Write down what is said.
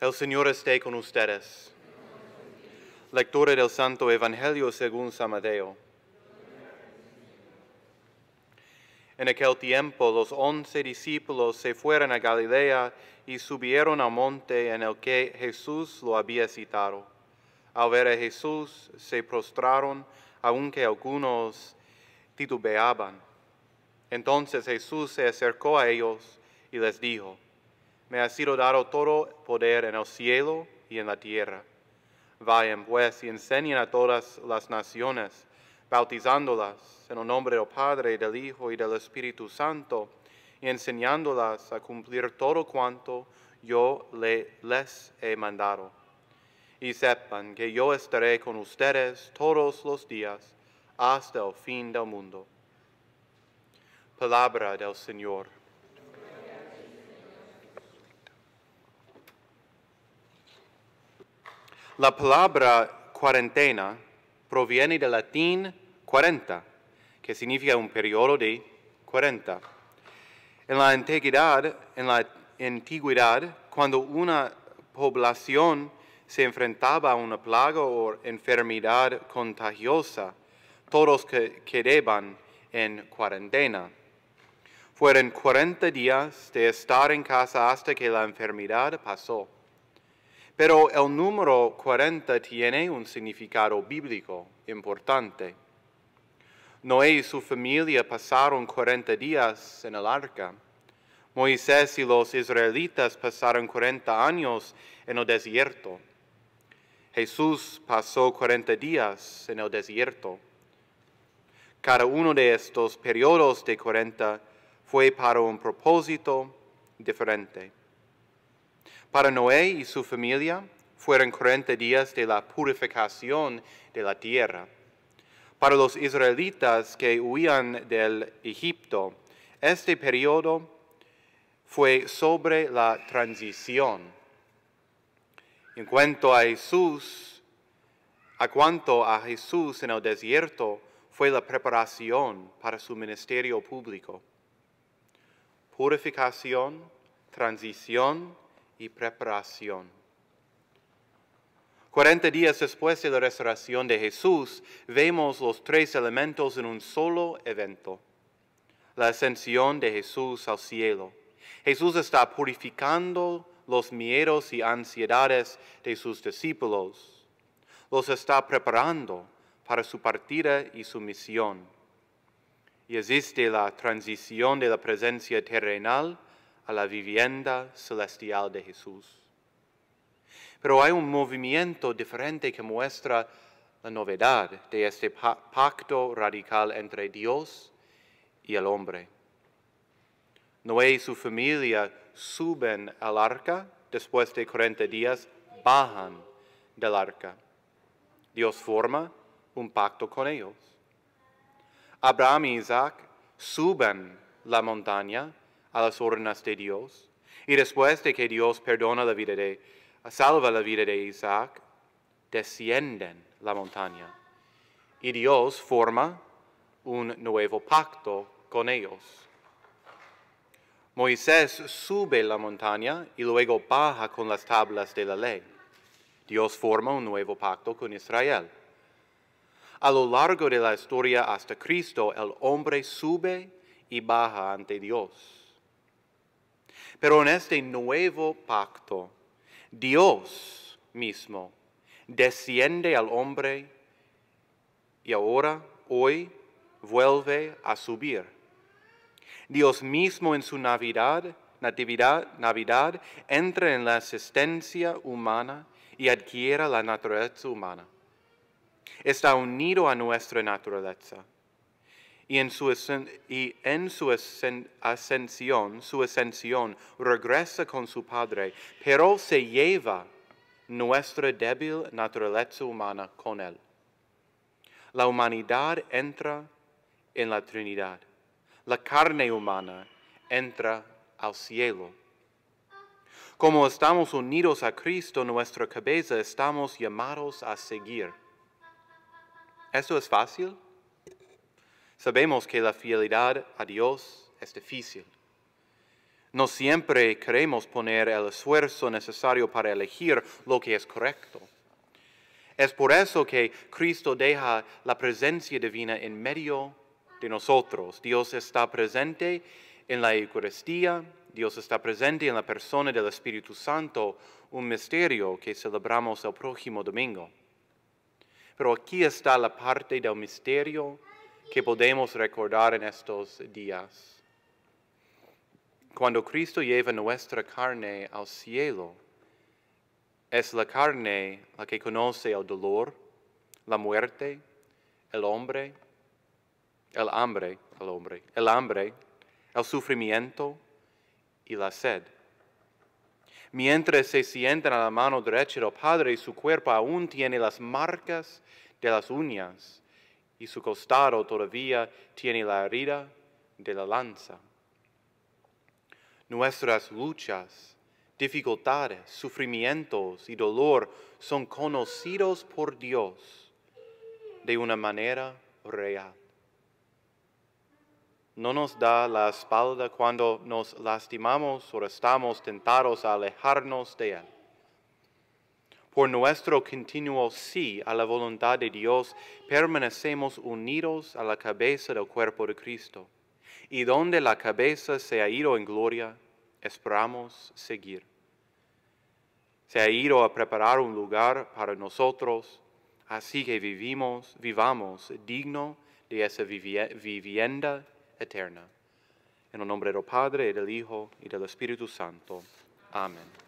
El Señor esté con ustedes. Lectura del Santo Evangelio según San Mateo. En aquel tiempo los once discípulos se fueron a Galilea y subieron al monte en el que Jesús lo había citado. Al ver a Jesús se prostraron, aunque algunos titubeaban. Entonces Jesús se acercó a ellos y les dijo, me ha sido dado todo poder en el cielo y en la tierra. Vayan pues y enseñen a todas las naciones, bautizándolas en el nombre del Padre, del Hijo y del Espíritu Santo, y enseñándolas a cumplir todo cuanto yo les he mandado. Y sepan que yo estaré con ustedes todos los días hasta el fin del mundo. Palabra del Señor. La palabra cuarentena proviene del latín cuarenta, que significa un periodo de cuarenta. En la antigüedad, en la antigüedad, cuando una población se enfrentaba a una plaga o enfermedad contagiosa, todos quedaban en cuarentena. Fueron 40 días de estar en casa hasta que la enfermedad pasó. Pero el número 40 tiene un significado bíblico importante. Noé y su familia pasaron 40 días en el arca. Moisés y los israelitas pasaron 40 años en el desierto. Jesús pasó 40 días en el desierto. Cada uno de estos periodos de 40 fue para un propósito diferente. Para Noé y su familia fueron 40 días de la purificación de la tierra. Para los israelitas que huían del Egipto, este periodo fue sobre la transición. En cuanto a Jesús, a cuanto a Jesús en el desierto, fue la preparación para su ministerio público. Purificación, transición y preparación. Cuarenta días después de la resurrección de Jesús, vemos los tres elementos en un solo evento. La ascensión de Jesús al cielo. Jesús está purificando los miedos y ansiedades de sus discípulos. Los está preparando para su partida y su misión. Y existe la transición de la presencia terrenal a la vivienda celestial de Jesús. Pero hay un movimiento diferente que muestra la novedad de este pacto radical entre Dios y el hombre. Noé y su familia suben al arca, después de 40 días bajan del arca. Dios forma un pacto con ellos. Abraham y Isaac suben la montaña a las órdenes de Dios. Y después de que Dios perdona la vida de, salva la vida de Isaac, descienden la montaña. Y Dios forma un nuevo pacto con ellos. Moisés sube la montaña y luego baja con las tablas de la ley. Dios forma un nuevo pacto con Israel. A lo largo de la historia hasta Cristo, el hombre sube y baja ante Dios. Pero en este nuevo pacto, Dios mismo desciende al hombre y ahora, hoy, vuelve a subir. Dios mismo en su Navidad, Natividad, Navidad, entra en la existencia humana y adquiere la naturaleza humana. Está unido a nuestra naturaleza y en su, ascensión, su ascensión, regresa con su Padre, pero se lleva nuestra débil naturaleza humana con Él. La humanidad entra en la Trinidad. La carne humana entra al cielo. Como estamos unidos a Cristo, nuestra cabeza, estamos llamados a seguir. ¿Eso es fácil? Sabemos que la fidelidad a Dios es difícil. No siempre queremos poner el esfuerzo necesario para elegir lo que es correcto. Es por eso que Cristo deja la presencia divina en medio de nosotros. Dios está presente en la Eucaristía, Dios está presente en la persona del Espíritu Santo, un misterio que celebramos el próximo domingo. Pero aquí está la parte del misterio que podemos recordar en estos días. Cuando Cristo lleva nuestra carne al cielo, es la carne la que conoce el dolor, la muerte, el hombre, el hambre, el hambre, el sufrimiento y la sed. Mientras se sienten a la mano derecha del Padre, su cuerpo aún tiene las marcas de las uñas y su costado todavía tiene la herida de la lanza. Nuestras luchas, dificultades, sufrimientos y dolor son conocidos por Dios de una manera real. No nos da la espalda cuando nos lastimamos o estamos tentados a alejarnos de Él. Por nuestro continuo sí a la voluntad de Dios, permanecemos unidos a la cabeza del cuerpo de Cristo y donde la cabeza se ha ido en gloria, esperamos seguir. Se ha ido a preparar un lugar para nosotros, así que vivimos, vivamos digno de esa vivienda eterna. En el nombre del Padre, del Hijo, y del Espíritu Santo. Amén.